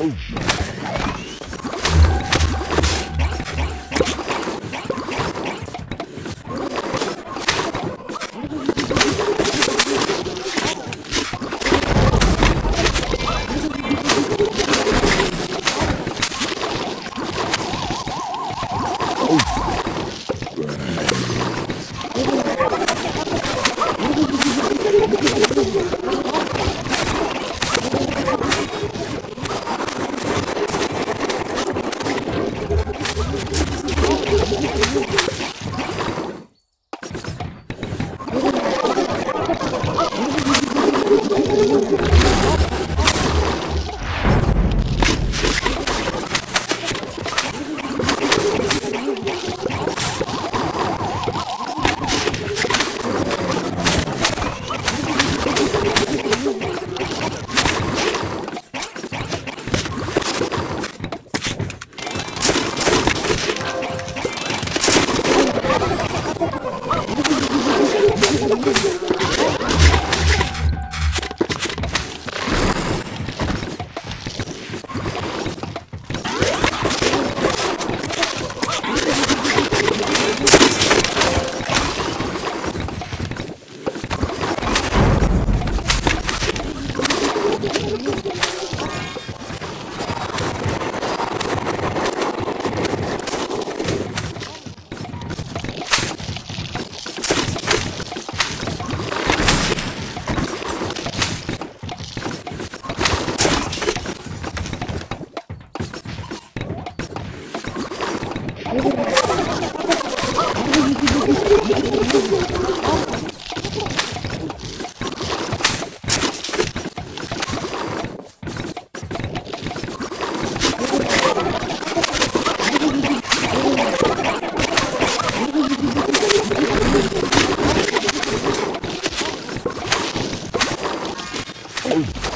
Explosion. Deus. Oh!